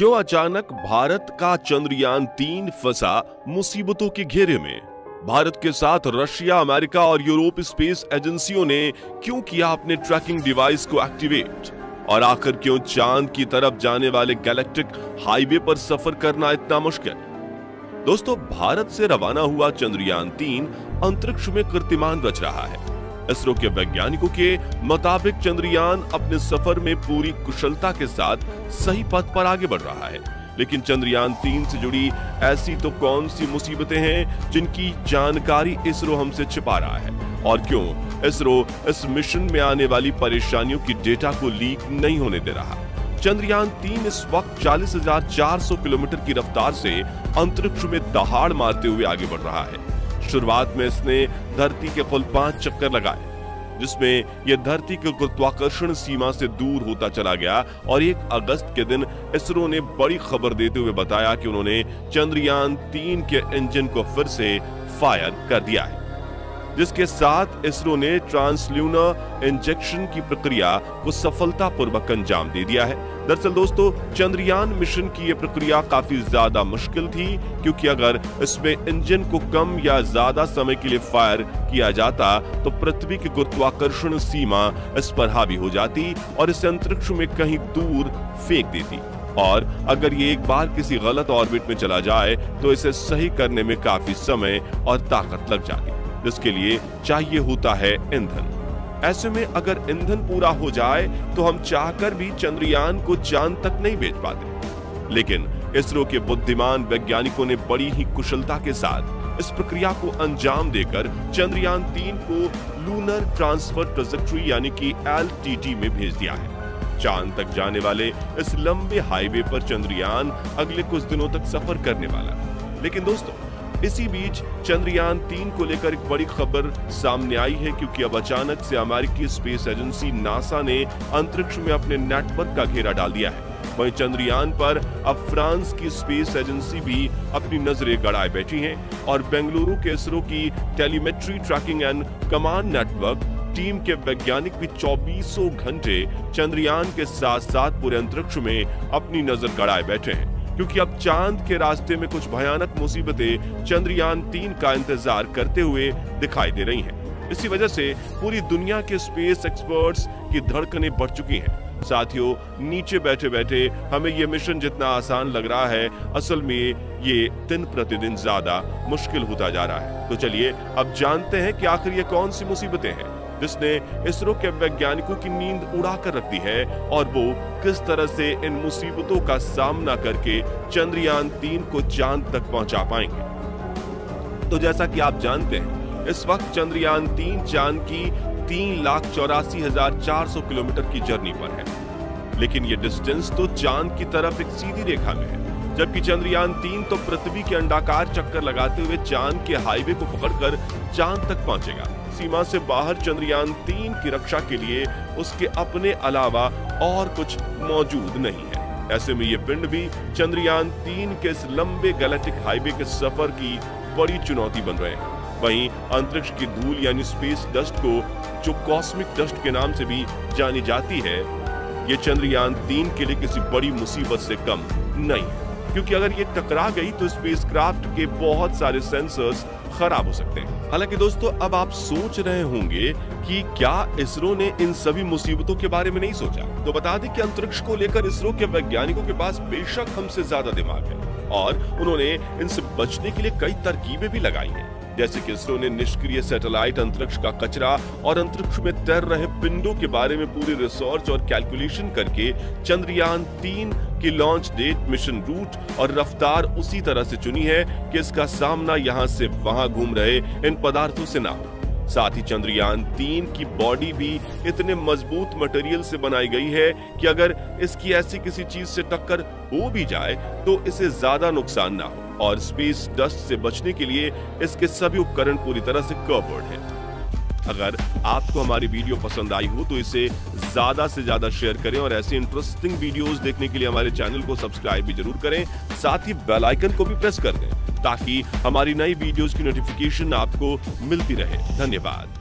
क्यों अचानक भारत का चंद्रयान तीन फंसा मुसीबतों के घेरे में? भारत के साथ रशिया, अमेरिका और यूरोप स्पेस एजेंसियों ने क्यों किया अपने ट्रैकिंग डिवाइस को एक्टिवेट? और आखिर क्यों चाँद की तरफ़ जाने वाले गैलेक्टिक हाईवे पर सफ़र करना इतना मुश्किल? दोस्तों, भारत से रवाना हुआ चंद्रयान तीन अंतरिक्ष में कीर्तिमान रच रहा है। इसरो के वैज्ञानिकों के मुताबिक चंद्रयान अपने सफ़र में पूरी कुशलता के साथ सही पथ पर आगे बढ़ रहा है। लेकिन चंद्रयान तीन से जुड़ी ऐसी तो कौन सी मुसीबतें हैं जिनकी जानकारी इसरो हमसे छिपा रहा है? और क्यों इसरो इस मिशन में आने वाली परेशानियों की डेटा को लीक नहीं होने दे रहा? चंद्रयान तीन इस वक्त 40,400 किलोमीटर की रफ्तार से अंतरिक्ष में दहाड़ मारते हुए आगे बढ़ रहा है। शुरुआत में इसने धरती के कुल पाँच चक्कर लगाए, जिसमें यह धरती के गुरुत्वाकर्षण सीमा से दूर होता चला गया। और एक अगस्त के दिन इसरो ने बड़ी खबर देते हुए बताया कि उन्होंने चंद्रयान तीन के इंजन को फिर से फायर कर दिया है। जिसके साथ इसरो ने ट्रांसल्यूनर इंजेक्शन की प्रक्रिया को सफलतापूर्वक अंजाम दे दिया है। दरअसल दोस्तों, चंद्रयान मिशन की यह प्रक्रिया काफ़ी ज़्यादा मुश्किल थी, क्योंकि अगर इसमें इंजन को कम या ज़्यादा समय के लिए फायर किया जाता तो पृथ्वी की गुरुत्वाकर्षण सीमा इस पर हावी हो जाती और इसे अंतरिक्ष में कहीं दूर फेंक देती। और अगर ये एक बार किसी गलत ऑर्बिट में चला जाए तो इसे सही करने में काफ़ी समय और ताकत लग जाती। जिसके लिए चाहिए होता है ईंधन। ऐसे में अगर ईंधन पूरा हो जाए तो हम चाहकर भी चंद्रयान को चाँद तक नहीं भेज पाते। लेकिन इसरो के बुद्धिमान वैज्ञानिकों ने बड़ी ही कुशलता के साथ इस प्रक्रिया को अंजाम देकर चंद्रयान तीन को लूनर ट्रांसफ़र ट्रेजेक्ट्री यानी कि एलटीटी में भेज दिया है। चाँद तक जाने वाले इस लंबे हाईवे पर चंद्रयान अगले कुछ दिनों तक सफ़र करने वाला लेकिन दोस्तों इसी बीच चंद्रयान तीन को लेकर एक बड़ी खबर सामने आई है, क्योंकि अब अचानक से अमेरिकी स्पेस एजेंसी नासा ने अंतरिक्ष में अपने नेटवर्क का घेरा डाल दिया है। वहीं चंद्रयान पर अब फ्रांस की स्पेस एजेंसी भी अपनी नज़रें गड़ाए बैठी हैं और बेंगलुरु के इसरो की telemetry tracking and command network team के वैज्ञानिक भी चौबीसों घंटे चंद्रयान के साथ साथ पूरे अंतरिक्ष में अपनी नज़र गड़ाए बैठे हैं। क्योंकि अब चाँद के रास्ते में कुछ भयानक मुसीबतें चंद्रयान तीन का इंतज़ार करते हुए दिखाई दे रही हैं। इसी वजह से पूरी दुनिया के स्पेस एक्सपर्ट्स की धड़कनें बढ़ चुकी हैं। साथियों, नीचे बैठे बैठे हमें ये मिशन जितना आसान लग रहा है, असल में ये दिन प्रतिदिन ज़्यादा मुश्किल होता जा रहा है। तो चलिए, अब जानते हैं कि आखिर ये कौन सी मुसीबतें हैं। जिसने इसरो के वैज्ञानिकों की नींद उड़ा कर रख दी है और वो किस तरह से इन मुसीबतों का सामना करके चंद्रयान तीन को चाँद तक पहुँचा पाएँगे। तो जैसा कि आप जानते हैं, इस वक्त चंद्रयान तीन चाँद की तीन लाख चौरासी हज़ार चार सौ किलोमीटर की जर्नी पर है। लेकिन ये डिस्टेंस तो चाँद की तरफ़ एक सीधी रेखा में है, जबकि चंद्रयान तीन तो पृथ्वी के अंडाकार चक्कर लगाते हुए चाँद के हाईवे को पकड़कर चाँद तक पहुंचेगा। सीमा से बाहर चंद्रयान तीन की रक्षा के लिए उसके अपने अलावा और कुछ मौजूद नहीं है। ऐसे में ये पिंड भी चंद्रयान तीन के इस लंबे गैलेक्टिक हाईवे के सफ़र की बड़ी चुनौती बन रहे हैं। वहीं अंतरिक्ष की धूल यानी स्पेस डस्ट को, जो कॉस्मिक डस्ट के नाम से भी जानी जाती है, ये चंद्रयान तीन के लिए किसी बड़ी मुसीबत से कम नहीं क्योंकि अगर ये टकरा गई तो स्पेसक्राफ्ट के बहुत सारे सेंसर्स खराब हो सकते हैं। हालाँकि दोस्तों, अब आप सोच रहे होंगे कि क्या इसरो ने इन सभी मुसीबतों के बारे में नहीं सोचा? तो बता दें कि अंतरिक्ष को लेकर इसरो के वैज्ञानिकों के पास बेशक हमसे ज़्यादा दिमाग है और उन्होंने इनसे बचने के लिए कई तरकीबें भी लगाई हैं। जैसे कि इसरो ने निष्क्रिय सैटेलाइट अंतरिक्ष का कचरा और अंतरिक्ष में तैर रहे पिंडों के बारे में पूरी रिसर्च और कैलकुलेशन करके चंद्रयान तीन की लॉन्च डेट मिशन रूट और रफ्तार उसी तरह से चुनी है कि इसका सामना यहाँ से वहाँ घूम रहे इन पदार्थों से ना हो साथ ही चंद्रयान तीन की बॉडी भी इतने मज़बूत मटेरियल से बनाई गई है कि अगर इसकी ऐसी किसी चीज़ से टक्कर हो भी जाए तो इसे ज़्यादा नुकसान ना हो और स्पेस डस्ट से बचने के लिए इसके सभी उपकरण पूरी तरह से कवर्ड हैं। अगर आपको हमारी वीडियो पसंद आई हो तो इसे ज़्यादा से ज़्यादा शेयर करें और ऐसे इंटरेस्टिंग वीडियोस देखने के लिए हमारे चैनल को सब्सक्राइब भी ज़रूर करें। साथ ही बेल आइकन को भी प्रेस कर दें ताकि हमारी नई वीडियोस की नोटिफिकेशन आपको मिलती रहे। धन्यवाद।